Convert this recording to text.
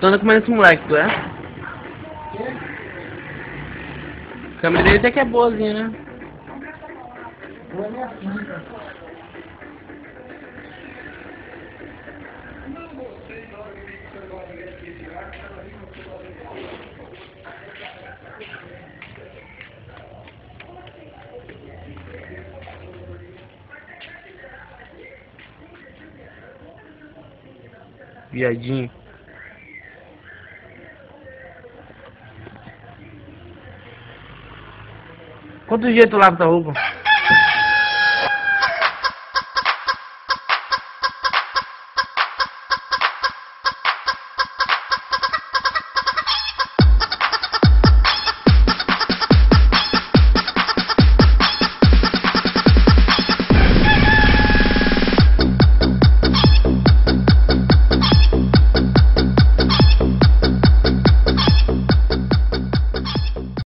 Tu com comendo esse moleque, tu é? A câmera dele até que é boazinha, né? Viadinho. Quantos dias tu lava tua roupa?